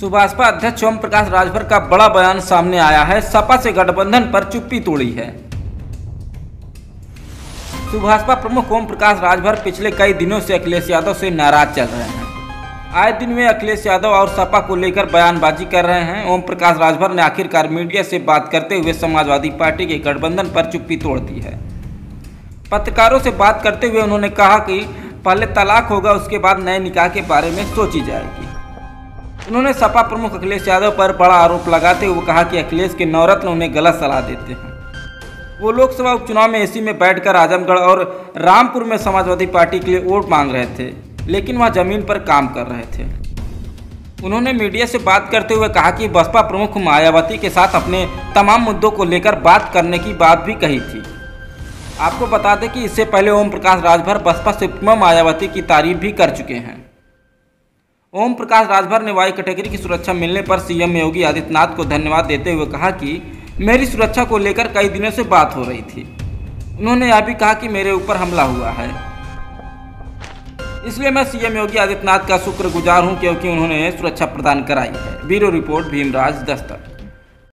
सुभाषपा अध्यक्ष ओम प्रकाश राजभर का बड़ा बयान सामने आया है। सपा से गठबंधन पर चुप्पी तोड़ी है। सुभाषपा प्रमुख ओम प्रकाश राजभर पिछले कई दिनों से अखिलेश यादव से नाराज़ चल रहे हैं। आए दिन वे अखिलेश यादव और सपा को लेकर बयानबाजी कर रहे हैं। ओम प्रकाश राजभर ने आखिरकार मीडिया से बात करते हुए समाजवादी पार्टी के गठबंधन पर चुप्पी तोड़ दी है। पत्रकारों से बात करते हुए उन्होंने कहा कि पहले तलाक होगा, उसके बाद नए निकाह के बारे में सोची जाएगी। उन्होंने सपा प्रमुख अखिलेश यादव पर बड़ा आरोप लगाते हुए कहा कि अखिलेश के नवरत्न उन्हें गलत सलाह देते हैं। वो लोकसभा उपचुनाव में एसी में बैठकर आजमगढ़ और रामपुर में समाजवादी पार्टी के लिए वोट मांग रहे थे, लेकिन वह ज़मीन पर काम कर रहे थे। उन्होंने मीडिया से बात करते हुए कहा कि बसपा प्रमुख मायावती के साथ अपने तमाम मुद्दों को लेकर बात करने की बात भी कही थी। आपको बता दें कि इससे पहले ओम प्रकाश राजभर बसपा सुप्रीमो मायावती की तारीफ़ भी कर चुके हैं। ओम प्रकाश राजभर ने वाई कैटेगरी की सुरक्षा मिलने पर सीएम योगी आदित्यनाथ को धन्यवाद देते हुए कहा कि मेरी सुरक्षा को लेकर कई दिनों से बात हो रही थी। उन्होंने यह भी कहा कि मेरे ऊपर हमला हुआ है। इसलिए मैं सीएम योगी आदित्यनाथ का शुक्रगुजार हूँ क्योंकि उन्होंने सुरक्षा प्रदान कराई है। Bureau report Bhimraj Dastak.